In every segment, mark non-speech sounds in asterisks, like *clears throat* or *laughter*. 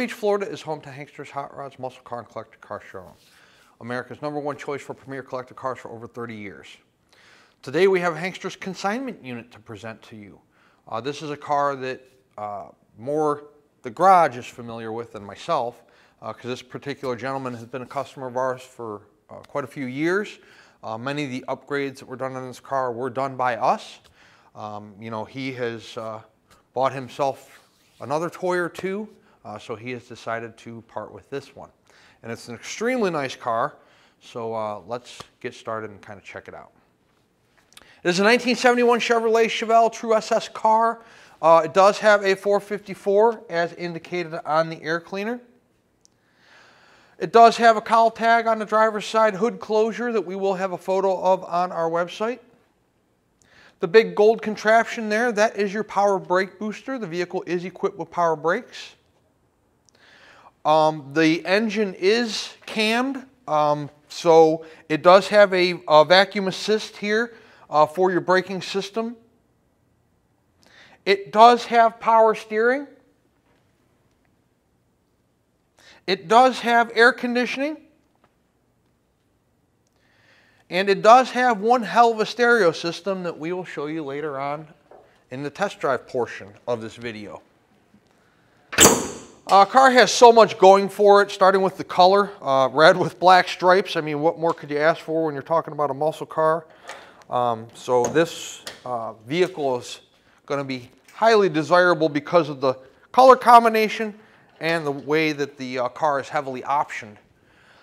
Beach, Florida is home to Hankster's Hot Rods Muscle Car and Collector Car Showroom, America's number one choice for premier collector cars for over 30 years. Today we have Hankster's consignment unit to present to you. Uh, this is a car that uh, more the garage is familiar with than myself because uh, this particular gentleman has been a customer of ours for uh, quite a few years. Uh, many of the upgrades that were done on this car were done by us. Um, you know, he has uh, bought himself another toy or two uh, so he has decided to part with this one. And it's an extremely nice car. So uh, let's get started and kind of check it out. It is a 1971 Chevrolet Chevelle True SS car. Uh, it does have a 454 as indicated on the air cleaner. It does have a cowl tag on the driver's side hood closure that we will have a photo of on our website. The big gold contraption there, that is your power brake booster. The vehicle is equipped with power brakes. Um, the engine is cammed, um, so it does have a, a vacuum assist here uh, for your braking system. It does have power steering. It does have air conditioning. And it does have one hell of a stereo system that we will show you later on in the test drive portion of this video. Uh, car has so much going for it, starting with the color, uh, red with black stripes. I mean, what more could you ask for when you're talking about a muscle car? Um, so this uh, vehicle is going to be highly desirable because of the color combination and the way that the uh, car is heavily optioned.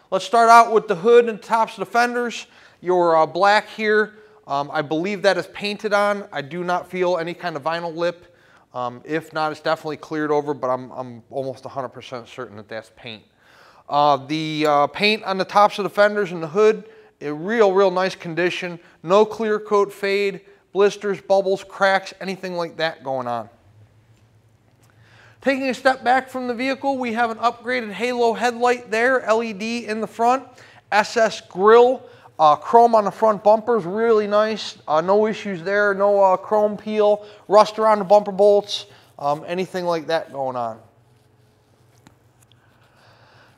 Let's start out with the hood and tops of the fenders. Your uh, black here, um, I believe that is painted on. I do not feel any kind of vinyl lip. Um, if not, it's definitely cleared over, but I'm, I'm almost 100% certain that that's paint. Uh, the uh, paint on the tops of the fenders and the hood, a real, real nice condition. No clear coat fade, blisters, bubbles, cracks, anything like that going on. Taking a step back from the vehicle, we have an upgraded halo headlight there, LED in the front, SS grill, uh, chrome on the front bumpers, really nice. Uh, no issues there, no uh, chrome peel, rust around the bumper bolts, um, anything like that going on.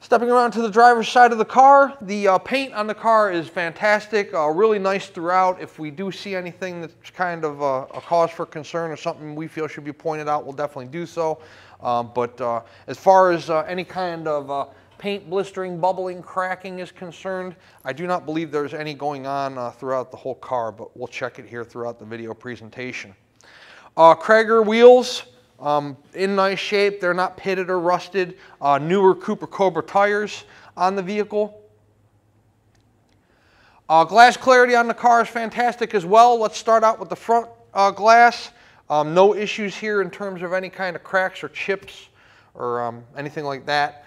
Stepping around to the driver's side of the car, the uh, paint on the car is fantastic, uh, really nice throughout. If we do see anything that's kind of uh, a cause for concern or something we feel should be pointed out, we'll definitely do so. Um, but as far as any kind of paint blistering, bubbling, cracking is concerned, I do not believe there's any going on uh, throughout the whole car, but we'll check it here throughout the video presentation. Uh, Cragar wheels, um, in nice shape. They're not pitted or rusted. Uh, newer Cooper Cobra tires on the vehicle. Uh, glass clarity on the car is fantastic as well. Let's start out with the front uh, glass. Um, no issues here in terms of any kind of cracks or chips or um, anything like that.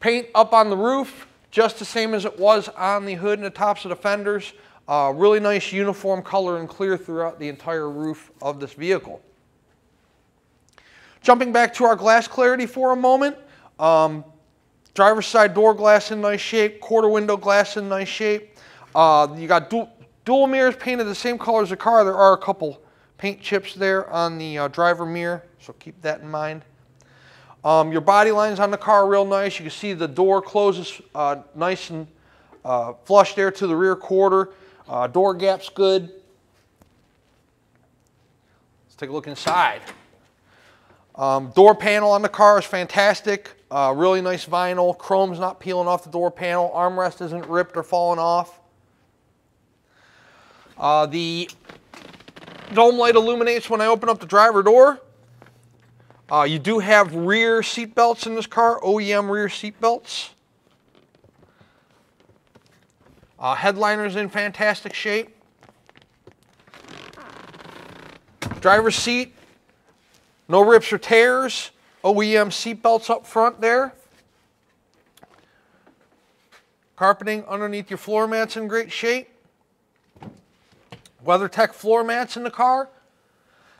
Paint up on the roof, just the same as it was on the hood and the tops of the fenders. Uh, really nice uniform color and clear throughout the entire roof of this vehicle. Jumping back to our glass clarity for a moment. Um, driver's side door glass in nice shape, quarter window glass in nice shape. Uh, you got dual, dual, mirrors painted the same color as the car. There are a couple paint chips there on the uh, driver mirror, so keep that in mind. Um, your body lines on the car real nice. You can see the door closes uh, nice and uh, flush there to the rear quarter. Uh, door gap's good. Let's take a look inside. Um, door panel on the car is fantastic. Uh, really nice vinyl. Chrome's not peeling off the door panel. Armrest isn't ripped or falling off. Uh, the dome light illuminates when I open up the driver door. Uh, you do have rear seat belts in this car, OEM rear seat belts. Uh, headliner's in fantastic shape. Driver's seat, no rips or tears. OEM seat belts up front there. Carpeting underneath your floor mats in great shape. WeatherTech floor mats in the car.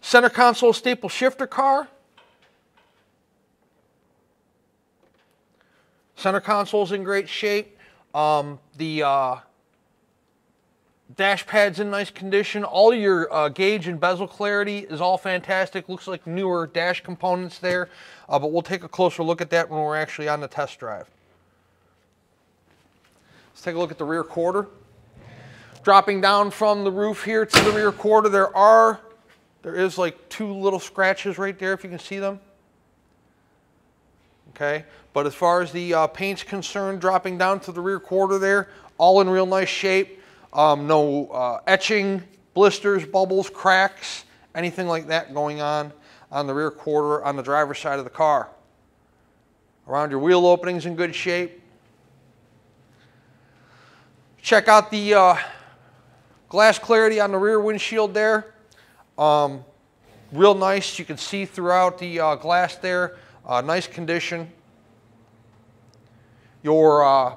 Center console staple shifter car. Center console's in great shape. Um, the uh, Dash pad's in nice condition. All your uh, gauge and bezel clarity is all fantastic. Looks like newer dash components there, uh, but we'll take a closer look at that when we're actually on the test drive. Let's take a look at the rear quarter. Dropping down from the roof here to the rear quarter, there are, there is like two little scratches right there if you can see them. Okay, but as far as the uh, paint's concerned, dropping down to the rear quarter there, all in real nice shape. Um, no uh, etching, blisters, bubbles, cracks, anything like that going on on the rear quarter on the driver's side of the car. Around your wheel openings in good shape. Check out the uh, glass clarity on the rear windshield there. Um, real nice. You can see throughout the uh, glass there. Uh, nice condition. Your uh,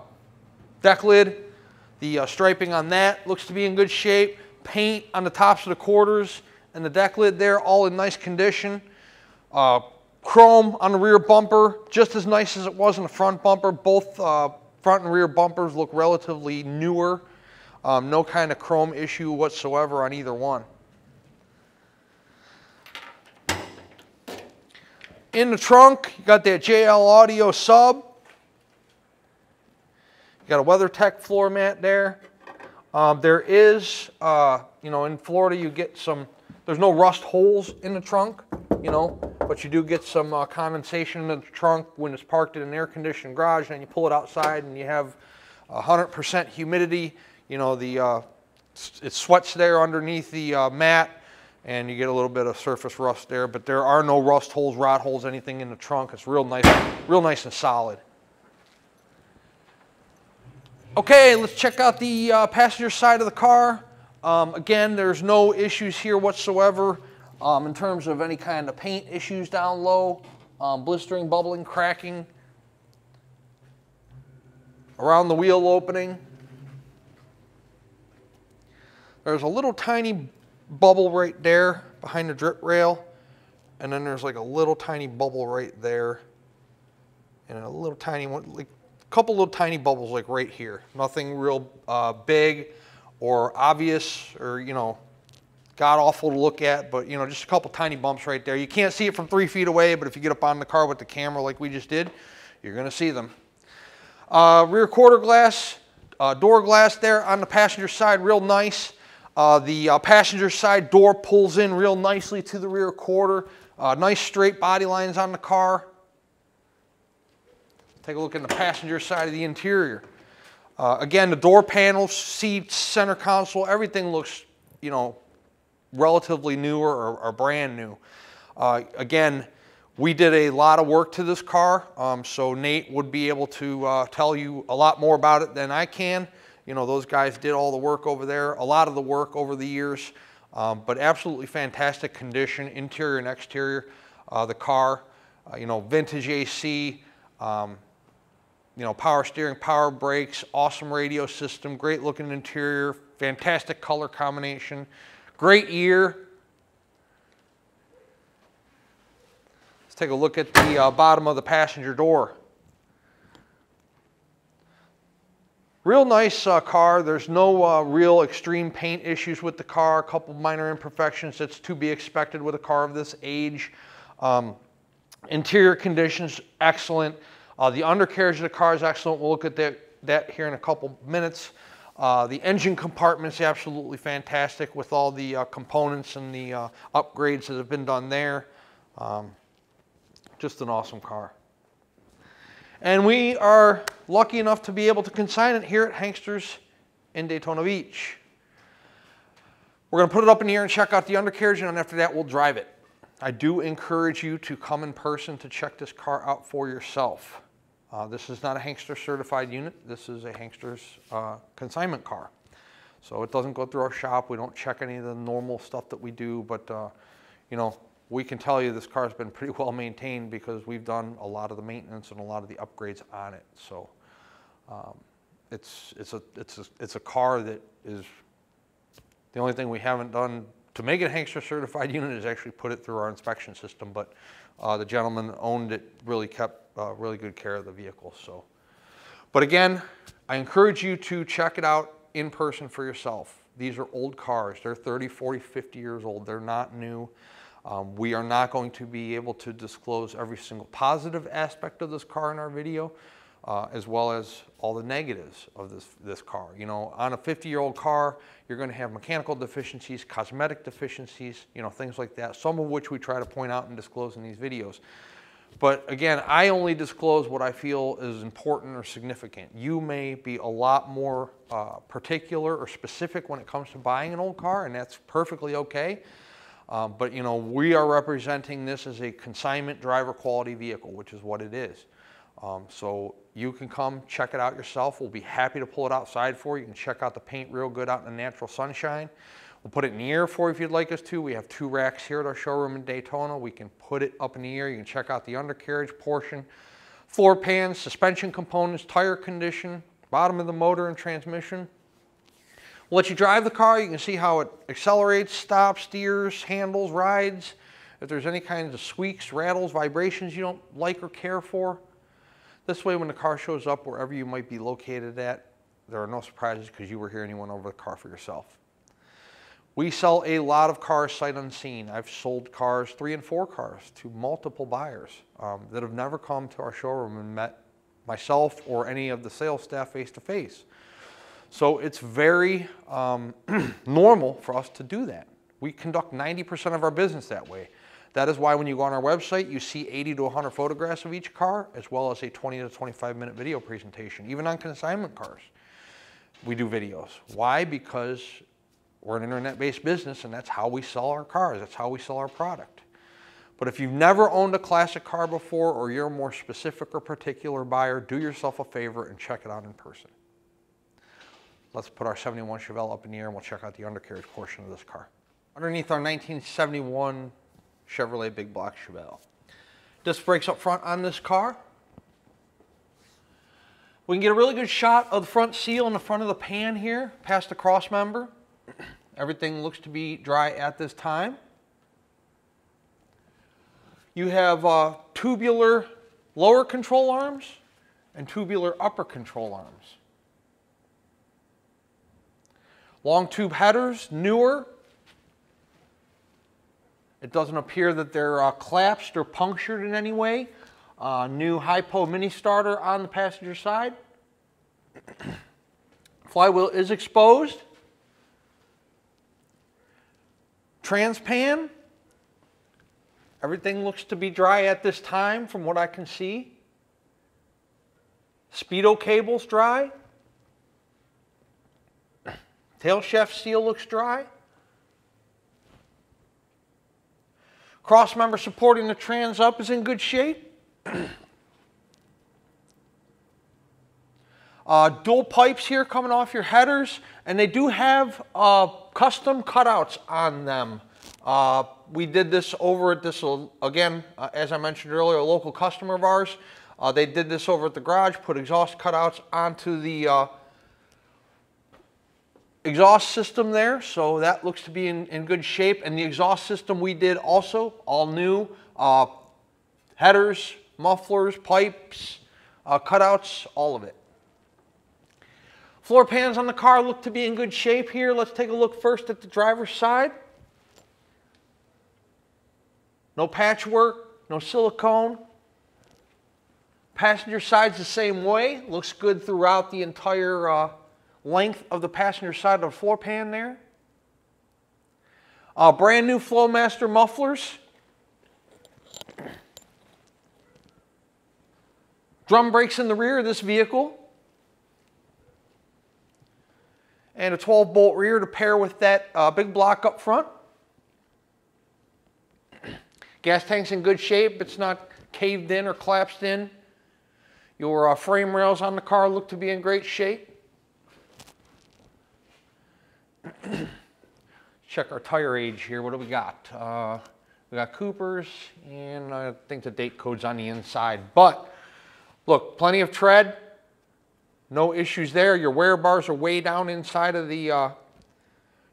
deck lid the uh, striping on that looks to be in good shape. Paint on the tops of the quarters and the deck lid there, all in nice condition. Uh, chrome on the rear bumper, just as nice as it was in the front bumper. Both uh, front and rear bumpers look relatively newer. Um, no kind of chrome issue whatsoever on either one. In the trunk, you got that JL Audio sub. You got a WeatherTech floor mat there. Um, there is, uh, you know, in Florida you get some, there's no rust holes in the trunk, you know, but you do get some uh, condensation in the trunk when it's parked in an air-conditioned garage and you pull it outside and you have 100% humidity, you know, the, uh, it sweats there underneath the uh, mat and you get a little bit of surface rust there, but there are no rust holes, rot holes, anything in the trunk. It's real nice, real nice and solid. Okay, let's check out the uh, passenger side of the car. Um, again, there's no issues here whatsoever um, in terms of any kind of paint issues down low, um, blistering, bubbling, cracking. Around the wheel opening, there's a little tiny bubble right there behind the drip rail, and then there's like a little tiny bubble right there, and a little tiny one, like a couple little tiny bubbles like right here. Nothing real uh, big or obvious or, you know, god awful to look at, but, you know, just a couple tiny bumps right there. You can't see it from three feet away, but if you get up on the car with the camera like we just did, you're to see them. Uh, rear quarter glass, uh, door glass there on the passenger side, real nice. Uh, the uh, passenger side door pulls in real nicely to the rear quarter. Uh, nice straight body lines on the car. Take a look in the passenger side of the interior. Uh, again, the door panels, seats, center console, everything looks, you know, relatively newer or, or brand new. Uh, again, we did a lot of work to this car, um, so Nate would be able to tell you a lot more about it than I can. You know, those guys did all the work over there, a lot of the work over the years, um, but absolutely fantastic condition, interior and exterior. Uh, the car, uh, you know, vintage AC, um, you know, power steering, power brakes, awesome radio system, great looking interior, fantastic color combination, great year. Let's take a look at the uh, bottom of the passenger door. Real nice uh, car. There's no uh, real extreme paint issues with the car. A couple minor imperfections that's to be expected with a car of this age. Um, interior conditions, excellent. Uh, the undercarriage of the car is excellent. We'll look at that, that here in a couple minutes. Uh, the engine compartment is absolutely fantastic with all the uh, components and the uh, upgrades that have been done there. Um, just an awesome car. And we are lucky enough to be able to consign it here at Hanksters in Daytona Beach. We're going to put it up in the air and check out the undercarriage, and after that, we'll drive it. I do encourage you to come in person to check this car out for yourself. Uh, this is not a Hankster certified unit. This is a Hankster's uh, consignment car. So it doesn't go through our shop. We don't check any of the normal stuff that we do, but uh, you know, we can tell you this car has been pretty *laughs* well maintained because we've done a lot of the maintenance and a lot of the upgrades on it. So um, it's, it's, a, it's, a, it's a car that is, the only thing we haven't done to make it Hankster certified unit is actually put it through our inspection system, but uh, the gentleman that owned it, really kept uh, really good care of the vehicle. So, but again, I encourage you to check it out in person for yourself. These are old cars. They're 30, 40, 50 years old. They're not new. Um, we are not going to be able to disclose every single positive aspect of this car in our video, uh, as well as all the negatives of this, this car. You know, on a 50-year-old car, you're going to have mechanical deficiencies, cosmetic deficiencies, you know, things like that, some of which we try to point out and disclose in these videos. But again, I only disclose what I feel is important or significant. You may be a lot more uh, particular or specific when it comes to buying an old car, and that's perfectly okay. Um, but you know, we are representing this as a consignment driver quality vehicle, which is what it is. Um, so you can come check it out yourself. We'll be happy to pull it outside for you. You can check out the paint real good out in the natural sunshine. We'll put it in the air for you if you'd like us to. We have two racks here at our showroom in Daytona. We can put it up in the air. You can check out the undercarriage portion, floor pans, suspension components, tire condition, bottom of the motor and transmission. We'll let you drive the car. You can see how it accelerates, stops, steers, handles, rides. If there's any kinds of squeaks, rattles, vibrations you don't like or care for. This way, when the car shows up wherever you might be located at, there are no surprises because you were here and you went over the car for yourself. We sell a lot of cars sight unseen. I've sold cars, three and four cars, to multiple buyers um, that have never come to our showroom and met myself or any of the sales staff face to face. So it's very um, *clears throat* normal for us to do that. We conduct 90% of our business that way. That is why when you go on our website, you see 80 to 100 photographs of each car, as well as a 20 to 25 minute video presentation, even on consignment cars. We do videos. Why? Because we're an internet-based business and that's how we sell our cars. That's how we sell our product. But if you've never owned a classic car before or you're a more specific or particular buyer, do yourself a favor and check it out in person. Let's put our 71 Chevelle up in the air and we'll check out the undercarriage portion of this car. Underneath our 1971 Chevrolet Big Block Chevelle. Disc brakes up front on this car. We can get a really good shot of the front seal in the front of the pan here, past the cross member. *clears throat* Everything looks to be dry at this time. You have uh, tubular lower control arms and tubular upper control arms. Long tube headers, newer. It doesn't appear that they're uh, collapsed or punctured in any way. Uh, new Hypo mini starter on the passenger side. *clears throat* Flywheel is exposed. Transpan, everything looks to be dry at this time from what I can see. Speedo cable's dry. Tail shaft seal looks dry. Cross member supporting the trans up is in good shape. *clears throat* uh, dual pipes here coming off your headers, and they do have uh, custom cutouts on them. Uh, we did this over at this, again, uh, as I mentioned earlier, a local customer of ours. Uh, they did this over at the garage, put exhaust cutouts onto the uh, exhaust system there, so that looks to be in, in, good shape. And the exhaust system we did also, all new, uh, headers, mufflers, pipes, uh, cutouts, all of it. Floor pans on the car look to be in good shape here. Let's take a look first at the driver's side. No patchwork, no silicone. Passenger side's the same way. Looks good throughout the entire uh, length of the passenger side of the floor pan there. Uh, brand new Flowmaster mufflers. Drum brakes in the rear of this vehicle. And a 12 bolt rear to pair with that uh, big block up front. *clears throat* Gas tank's in good shape. It's not caved in or collapsed in. Your uh, frame rails on the car look to be in great shape. Check our tire age here. What do we got? Uh, we got Cooper's, and I think the date code's on the inside. But look, plenty of tread. No issues there. Your wear bars are way down inside of the uh,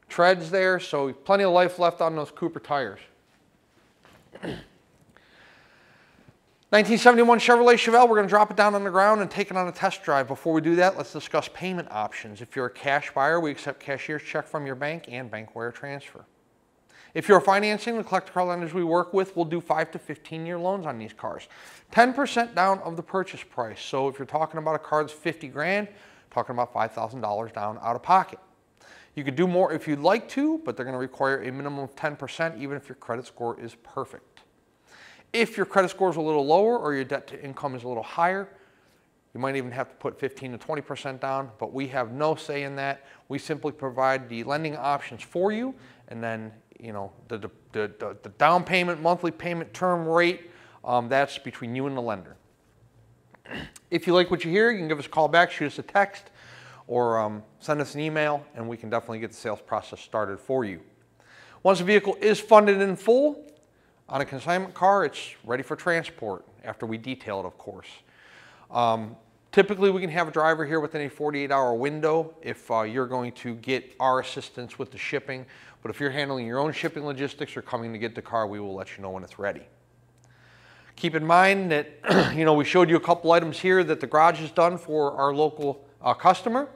treads there, so plenty of life left on those Cooper tires. 1971 Chevrolet Chevelle, we're going to drop it down on the ground and take it on a test drive. Before we do that, let's discuss payment options. If you're a cash buyer, we accept cashier's check from your bank and bank wire transfer. If you're financing, the collector car lenders we work with will do 5 to 15 year loans on these cars. 10% down of the purchase price. So if you're talking about a car that's 50 grand, talking about $5,000 down out of pocket. You could do more if you'd like to, but they're going to require a minimum of 10% even if your credit score is perfect. If your credit score is a little lower or your debt to income is a little higher, you might even have to put 15 to 20% down, but we have no say in that. We simply provide the lending options for you, and then you know the, the, the, the down payment, monthly payment term rate, um, that's between you and the lender. *clears throat* If you like what you hear, you can give us a call back, shoot us a text, or um, send us an email, and we can definitely get the sales process started for you. Once a vehicle is funded in full, on a consignment car, it's ready for transport after we detail it, of course. Um, typically, we can have a driver here within a 48-hour window if uh, you're going to get our assistance with the shipping. But if you're handling your own shipping logistics or coming to get the car, we will let you know when it's ready. Keep in mind that, *clears throat* you know, we showed you a couple items here that the garage has done for our local uh, customer.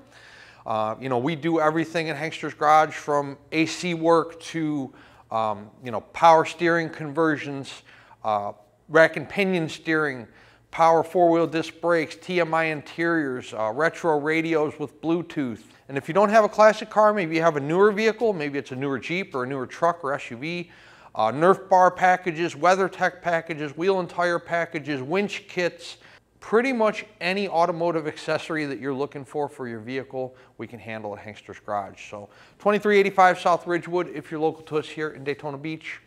Uh, you know, we do everything in Hankster's Garage from AC work to um, you know, power steering conversions, uh, rack and pinion steering, power four-wheel disc brakes, TMI interiors, uh, retro radios with Bluetooth. And if you don't have a classic car, maybe you have a newer vehicle, maybe it's a newer Jeep or a newer truck or SUV, uh, Nerf bar packages, WeatherTech packages, wheel and tire packages, winch kits, Pretty much any automotive accessory that you're looking for for your vehicle, we can handle at Hankster's Garage. So 2385 South Ridgewood if you're local to us here in Daytona Beach.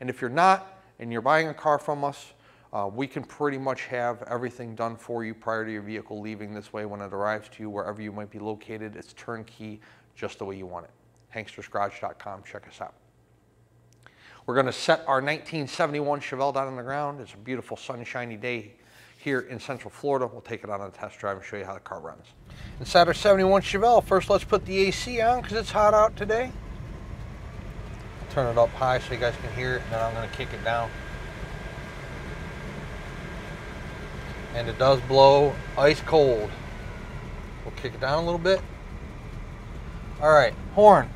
And if you're not and you're buying a car from us, uh, we can pretty much have everything done for you prior to your vehicle leaving this way when it arrives to you, wherever you might be located. It's turnkey, just the way you want it. HankstersGarage.com, check us out. We're going to set our 1971 Chevelle down on the ground. It's a beautiful sunshiny day here in Central Florida. We'll take it on a test drive and show you how the car runs. Inside our 71 Chevelle, first let's put the AC on because it's hot out today. Turn it up high so you guys can hear it, and then I'm going to kick it down. And it does blow ice cold. We'll kick it down a little bit. All right, horn.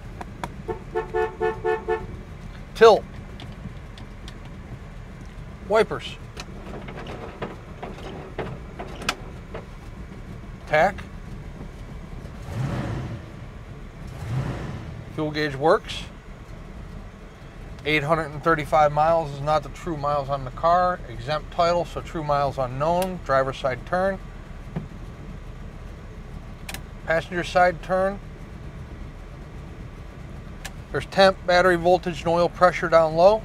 Tilt. Wipers. Pack. Fuel gauge works. 835 miles is not the true miles on the car. Exempt title, so true miles unknown. Driver side turn. Passenger side turn. There's temp, battery voltage, and oil pressure down low.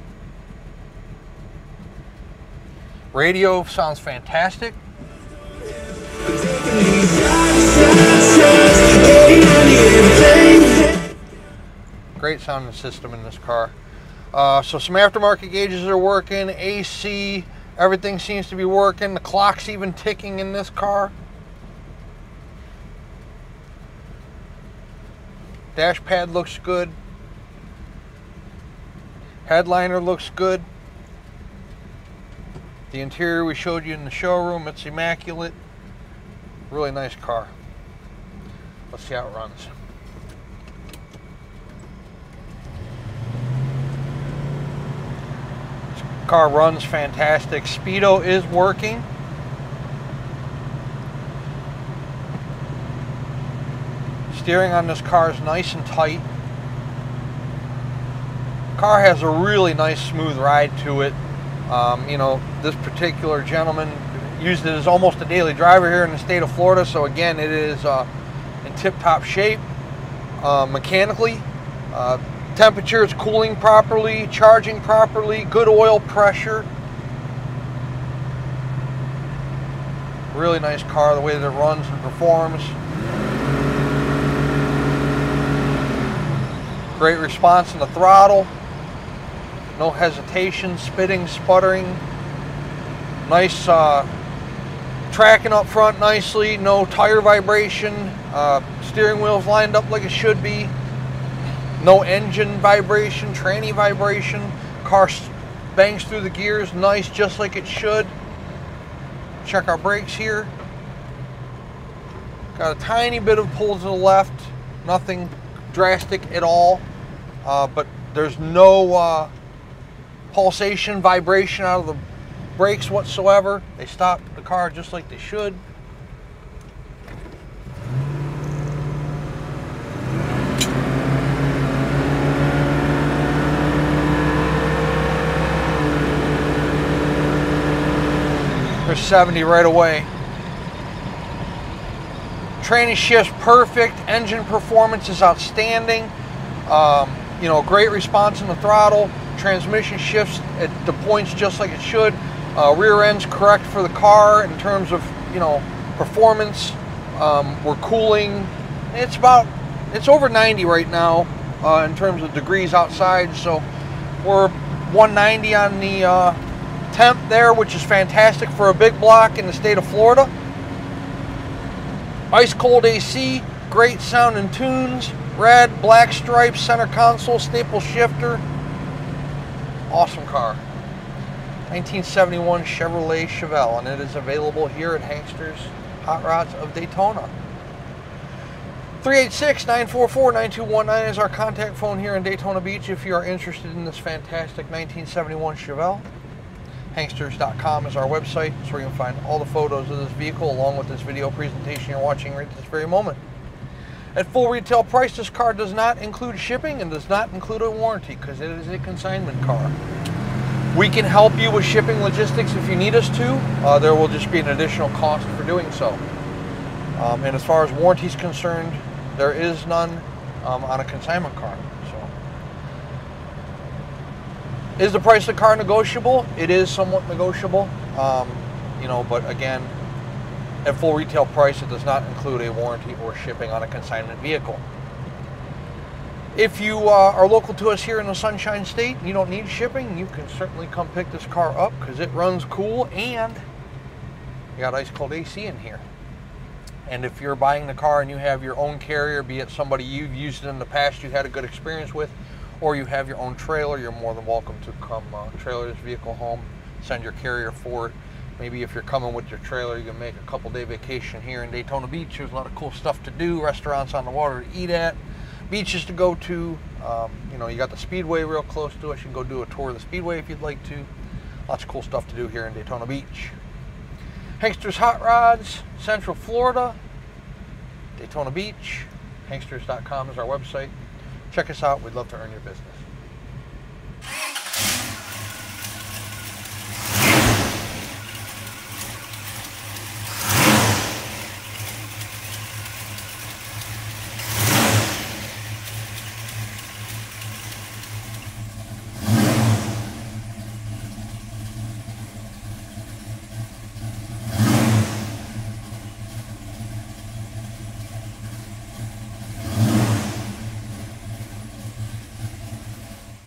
Radio sounds fantastic. Great sounding system in this car. Uh, so some aftermarket gauges are working, AC, everything seems to be working. The clock's even ticking in this car. Dash pad looks good. Headliner looks good. The interior we showed you in the showroom, it's immaculate. Really nice car. Let's see how it runs. This car runs fantastic. Speedo is working. Steering on this car is nice and tight. Car has a really nice smooth ride to it. Um, you know, this particular gentleman used it as almost a daily driver here in the state of Florida. So again, it is uh, in tip-top shape uh, mechanically. Uh, temperature is cooling properly, charging properly, good oil pressure. Really nice car, the way that it runs and performs. Great response in the throttle. No hesitation, spitting, sputtering. Nice uh, tracking up front nicely, no tire vibration, uh, steering wheel's lined up like it should be, no engine vibration, tranny vibration, car bangs through the gears nice just like it should. Check our brakes here. Got a tiny bit of pull to the left, nothing drastic at all, uh, but there's no uh, pulsation, vibration out of the brakes whatsoever. They stop the car just like they should. There's 70 right away. Training shift's perfect. Engine performance is outstanding. Um, you know, great response in the throttle. Transmission shifts at the points just like it should. Uh, rear end's correct for the car in terms of you know performance. Um, we're cooling. It's about it's over 90 right now uh, in terms of degrees outside. So we're 190 on the uh, temp there, which is fantastic for a big block in the state of Florida. Ice cold AC, great sound and tunes, red, black stripes, center console, staple shifter. Awesome car. 1971 Chevrolet Chevelle, and it is available here at Hankster's Hot Rods of Daytona. 386-944-9219 is our contact phone here in Daytona Beach if you are interested in this fantastic 1971 Chevelle. Hanksters.com is our website. Where you can find all the photos of this vehicle along with this video presentation you're watching right this very moment. At full retail price, this car does not include shipping and does not include a warranty because it is a consignment car. We can help you with shipping logistics if you need us to. Uh, there will just be an additional cost for doing so. Um, and as far as warranty is concerned, there is none um, on a consignment car. So, is the price of the car negotiable? It is somewhat negotiable, um, you know, but again, at full retail price, it does not include a warranty or shipping on a consignment vehicle. If you uh, are local to us here in the Sunshine State and you don't need shipping, you can certainly come pick this car up because it runs cool and you got ice cold AC in here. And if you're buying the car and you have your own carrier, be it somebody you've used it in the past you had a good experience with, or you have your own trailer, you're more than welcome to come uh, trailer this vehicle home, send your carrier for it. Maybe if you're coming with your trailer, you can make a couple day vacation here in Daytona Beach. There's a lot of cool stuff to do, restaurants on the water to eat at, beaches to go to. Um, you know, you got the Speedway real close to us. You can go do a tour of the Speedway if you'd like to. Lots of cool stuff to do here in Daytona Beach. Hankster's Hot Rods, Central Florida, Daytona Beach. Hanksters.com is our website. Check us out. We'd love to earn your business.